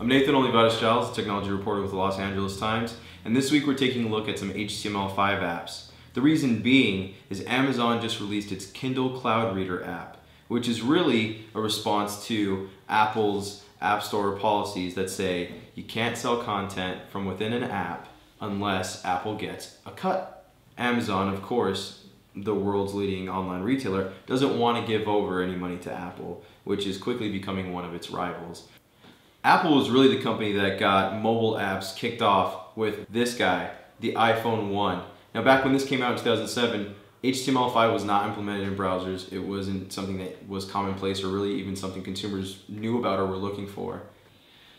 I'm Nathan Olivarez Giles, technology reporter with the Los Angeles Times, and this week we're taking a look at some HTML5 apps. The reason being is Amazon just released its Kindle Cloud Reader app, which is really a response to Apple's App Store policies that say you can't sell content from within an app unless Apple gets a cut. Amazon, of course, the world's leading online retailer, doesn't want to give over any money to Apple, which is quickly becoming one of its rivals. Apple was really the company that got mobile apps kicked off with this guy, the iPhone 1. Now back when this came out in 2007, HTML5 was not implemented in browsers. It wasn't something that was commonplace or really even something consumers knew about or were looking for.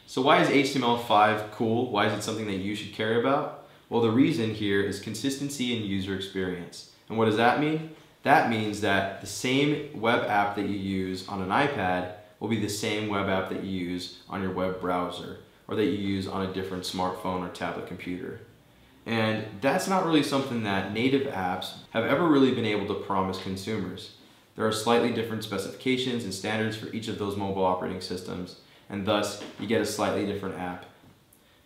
So why is HTML5 cool? Why is it something that you should care about? Well, the reason here is consistency in user experience. And what does that mean? That means that the same web app that you use on an iPad will be the same web app that you use on your web browser or that you use on a different smartphone or tablet computer. And that's not really something that native apps have ever really been able to promise consumers. There are slightly different specifications and standards for each of those mobile operating systems, and thus you get a slightly different app.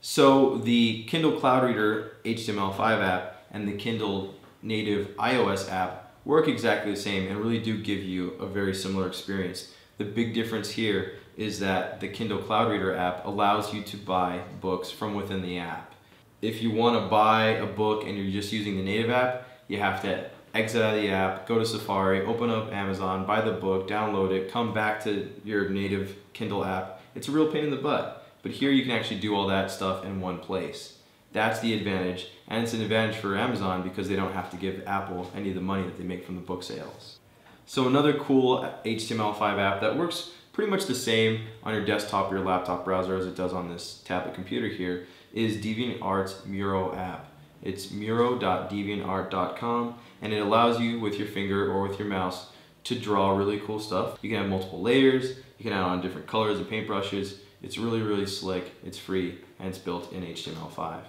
So the Kindle Cloud Reader HTML5 app and the Kindle native iOS app work exactly the same and really do give you a very similar experience. The big difference here is that the Kindle Cloud Reader app allows you to buy books from within the app if you want to buy a book and you're just using the native app, you have to exit out of the app, go to Safari, open up Amazon, buy the book, download it, come back to your native Kindle app. It's a real pain in the butt. But here you can actually do all that stuff in one place. That's the advantage, and it's an advantage for Amazon because they don't have to give Apple any of the money that they make from the book sales. So another cool HTML5 app that works pretty much the same on your desktop or your laptop browser as it does on this tablet computer here, is DeviantArt's Muro app. It's muro.deviantart.com and it allows you with your finger or with your mouse to draw really cool stuff. You can have multiple layers, you can add on different colors and paintbrushes. It's really, really slick, it's free, and it's built in HTML5.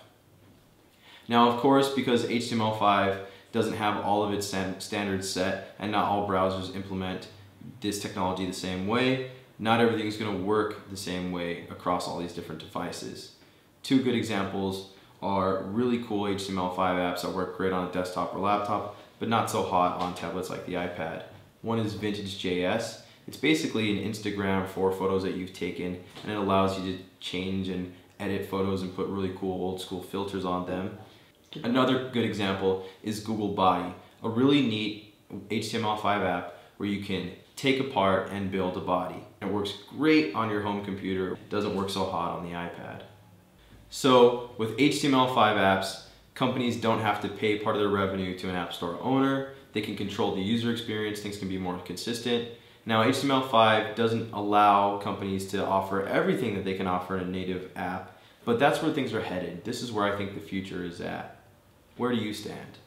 Now, of course, because HTML5 doesn't have all of its standards set and not all browsers implement this technology the same way, not everything is going to work the same way across all these different devices. Two good examples are really cool HTML5 apps that work great on a desktop or laptop, but not so hot on tablets like the iPad. One is Vintage.js. It's basically an Instagram for photos that you've taken, and it allows you to change and edit photos and put really cool old school filters on them. Another good example is Google Body, a really neat HTML5 app where you can take apart and build a body. It works great on your home computer. It doesn't work so hot on the iPad. So with HTML5 apps, companies don't have to pay part of their revenue to an app store owner. They can control the user experience. Things can be more consistent. Now HTML5 doesn't allow companies to offer everything that they can offer in a native app, but that's where things are headed. This is where I think the future is at. Where do you stand?